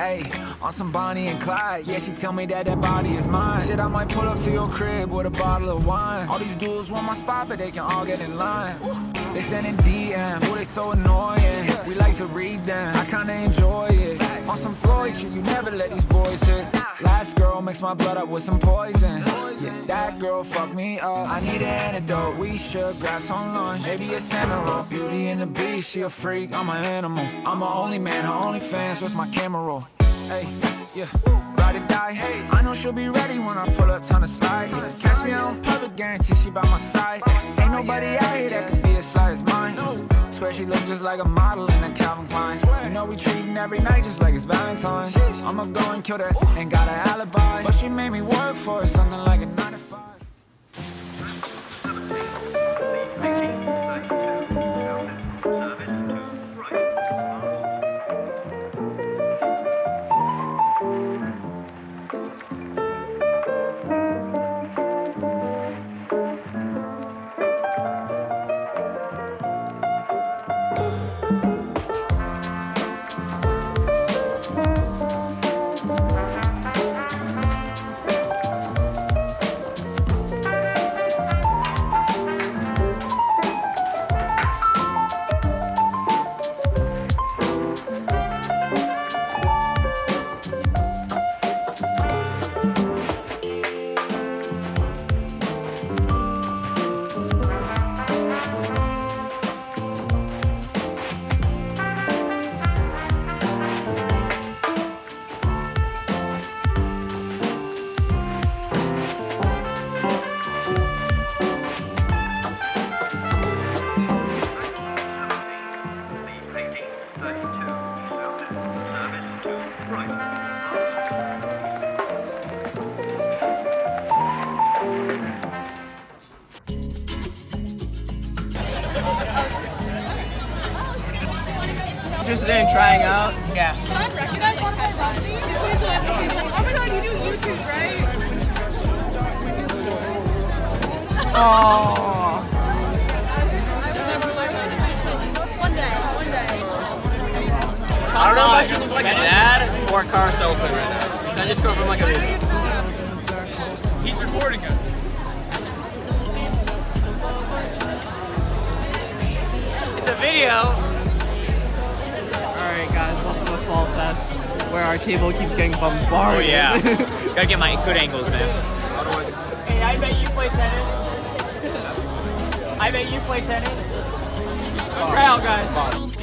Hey, on some Bonnie and Clyde. Yeah, she tell me that that body is mine. Shit, I might pull up to your crib with a bottle of wine. All these dudes want my spot, but they can all get in line. They sending DMs, oh, they so annoying. We like to read them, I kinda enjoy it. On some Floyd shit, you never let these boys hit. Last girl mixed my blood up with some poison. Yeah, that girl fucked me up. I need an antidote. We should grab some lunch. Maybe a center Beauty and the Beast, she a freak. I'm an animal. I'm a only man, her only fans. What's my camera roll? Hey, yeah. Ride or die. Hey, I know she'll be ready when I pull up, ton of slide. Catch me out on public, guarantee she by my side. Ain't nobody out here that could be as fly as mine. Swear she look just like a model in a Calvin Klein. You know we treating every night just like it's Valentine's. I'ma go and kill her, ain't got an alibi. But she made me work for her, something like a 9 to 5. Interested in trying out? Yeah. God recognize one of my properties? Oh my god, you do YouTube, right? Oh. I don't know if I should look like a dad or a car salesman right now. Because I just come from like a. He's recording it. It's a video. Alright guys, welcome to Fall Fest, where our table keeps getting bombarded. Oh yeah. Gotta get my good angles, man. Hey, I bet you play tennis. I bet you play tennis. Try out, guys.